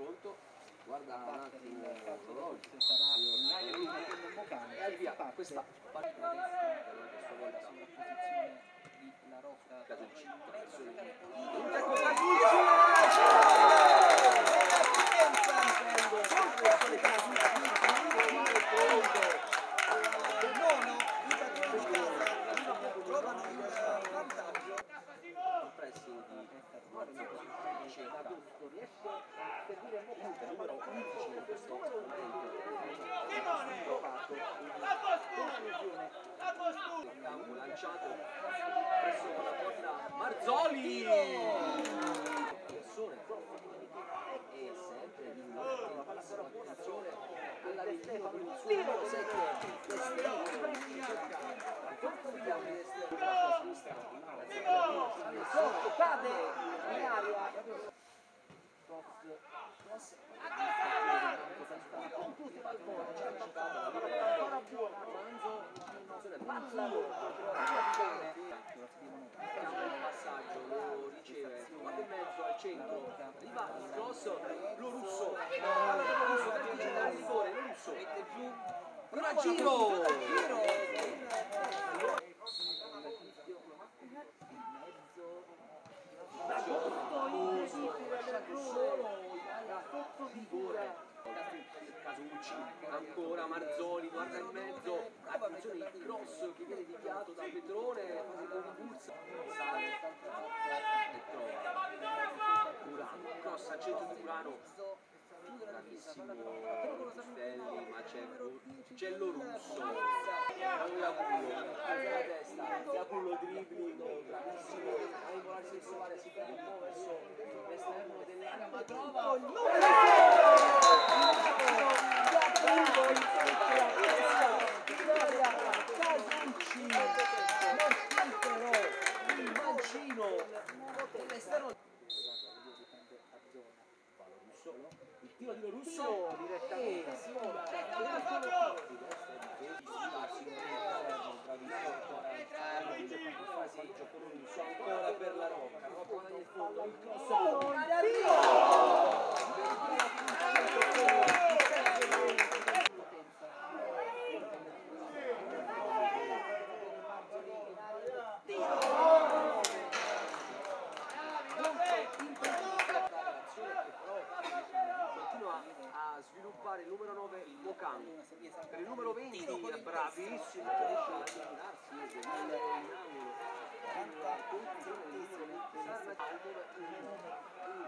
pronto? Guarda un parte attimo l'orologio. E via, parte questa per partita la volta sovrapposizione di La Rocca Caso di il pressing di Marzio cerca il numero 11 in questo momento trovato il campo lanciato presso la porta Marzoli persone e sempre di nuovo massima attenzione all'arrivo di un suo secco cross ancora buona Manzo Manzo il passaggio lo riceve guarda in mezzo al centro arriva il cross lo russo palla per lo russo per il rigore lo russo mette giù ora giro Casucci, ancora Marzoli, guarda in mezzo, attenzione il cross che viene deviato da Petrone, fase con impulso, sale e Urano, cross al centro di Urano, bravissimo Rustelli, ma c'è c'è lo russo, Iacullo, alza la testa, Iacullo dribbling, bravissimo, a involarsi il solare, si perde un po' verso l'esterno dell'area, ma trova Casucci, mortifero, il mancino, l'esterno il tiro di Lorusso direttamente ancora per la Rocca Rocca guadagna il fondo il cross a sviluppare il numero 9 Mokan per il numero 20 bravissimo riesce a tirarsi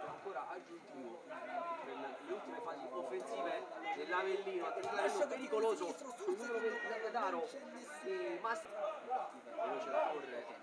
e ancora aggiuntivo. Per le ultime fasi offensive dell'Avellino attenzione pericoloso sul numero 20 da Pedaro e Mastro veloce la torre